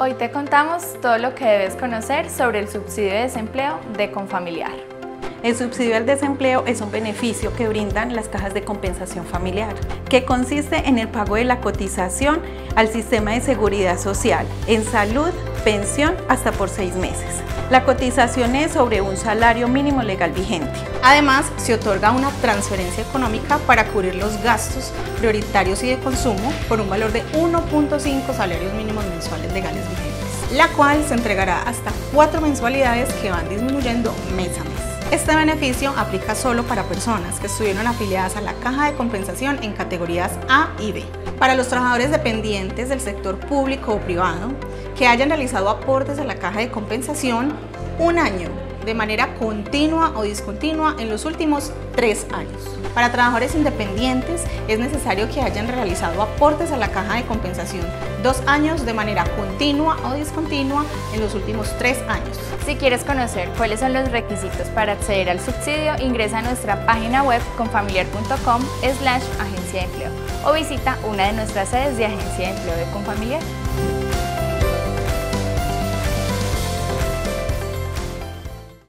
Hoy te contamos todo lo que debes conocer sobre el subsidio de desempleo de Confamiliar. El subsidio al desempleo es un beneficio que brindan las cajas de compensación familiar, que consiste en el pago de la cotización al sistema de seguridad social, en salud, pensión, hasta por seis meses. La cotización es sobre un salario mínimo legal vigente. Además, se otorga una transferencia económica para cubrir los gastos prioritarios y de consumo por un valor de 1.5 salarios mínimos mensuales legales vigentes, la cual se entregará hasta cuatro mensualidades que van disminuyendo mes a mes. Este beneficio aplica solo para personas que estuvieron afiliadas a la caja de compensación en categorías A y B. Para los trabajadores dependientes del sector público o privado que hayan realizado aportes a la caja de compensación un año de manera continua o discontinua en los últimos tres años. Para trabajadores independientes es necesario que hayan realizado aportes a la caja de compensación dos años de manera continua o discontinua en los últimos tres años. Si quieres conocer cuáles son los requisitos para acceder al subsidio, ingresa a nuestra página web confamiliar.com slash agencia de empleo o visita una de nuestras sedes de agencia de empleo de Confamiliar.